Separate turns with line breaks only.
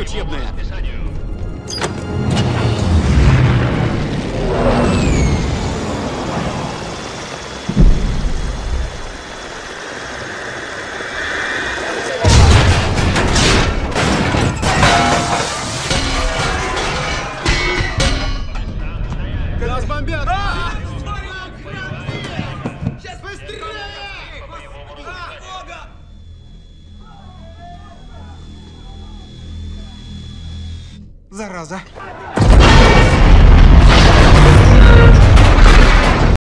учебная. Нас бомбят!
зараза.